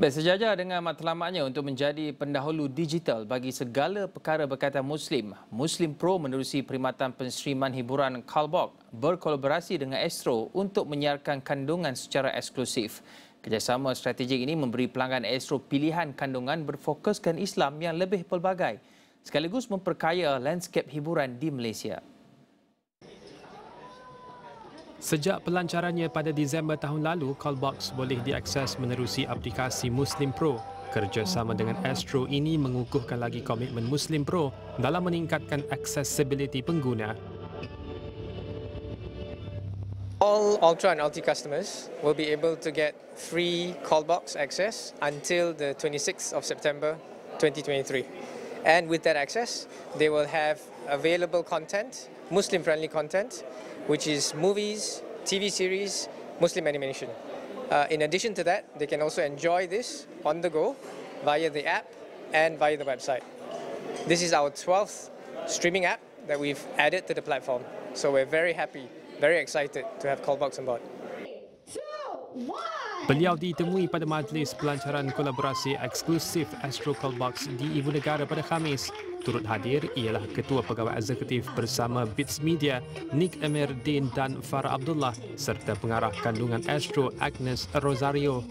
Baik, sejajar dengan matlamatnya untuk menjadi pendahulu digital bagi segala perkara berkaitan Muslim, Muslim Pro menerusi perkhidmatan penstreaman hiburan Callbox berkolaborasi dengan Astro untuk menyiarkan kandungan secara eksklusif. Kerjasama strategik ini memberi pelanggan Astro pilihan kandungan berfokuskan Islam yang lebih pelbagai sekaligus memperkaya lanskap hiburan di Malaysia. Sejak pelancarannya pada Disember tahun lalu, Callbox boleh diakses menerusi aplikasi Muslim Pro. Kerjasama dengan Astro ini mengukuhkan lagi komitmen Muslim Pro dalam meningkatkan accessibility pengguna. All Ultra and Ulti customers will be able to get free Callbox access until the 26th of September 2023. And with that access, they will have available content, Muslim-friendly content, which is movies, TV series, Muslim animation. Uh, in addition to that, they can also enjoy this on the go via the app and via the website. This is our 12th streaming app that we've added to the platform. So we're very happy, very excited to have Callbox on board. Beliau ditemui pada majlis pelancaran kolaborasi eksklusif Astro Callbox di Ibu Negara pada Khamis. Turut hadir ialah Ketua Pegawai Eksekutif bersama Bits Media, Nick Emirdin dan Farah Abdullah serta pengarah kandungan Astro Agnes Rosario.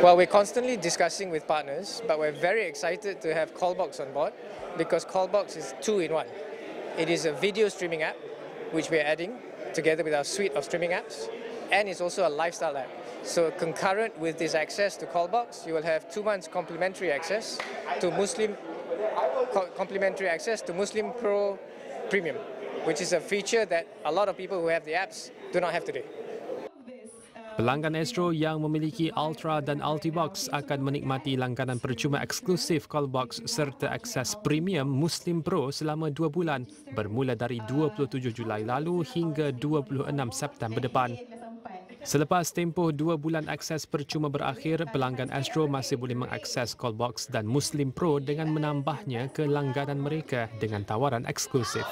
Well, we're constantly discussing with partners, but we're very excited to have Callbox on board because Callbox is two in one. It is a video streaming app, which we're adding together with our suite of streaming apps, and it's also a lifestyle app. So concurrent with this access to Callbox, you will have two months complimentary access to Muslim complimentary access to Muslim Pro Premium, which is a feature that a lot of people who have the apps do not have today. Pelanggan Astro yang memiliki Ultra dan Ultibox akan menikmati langganan percuma eksklusif Callbox serta akses premium Muslim Pro selama dua bulan bermula dari 27 Julai lalu hingga 26 September depan. Selepas tempoh dua bulan akses percuma berakhir, pelanggan Astro masih boleh mengakses Callbox dan Muslim Pro dengan menambahnya ke langganan mereka dengan tawaran eksklusif.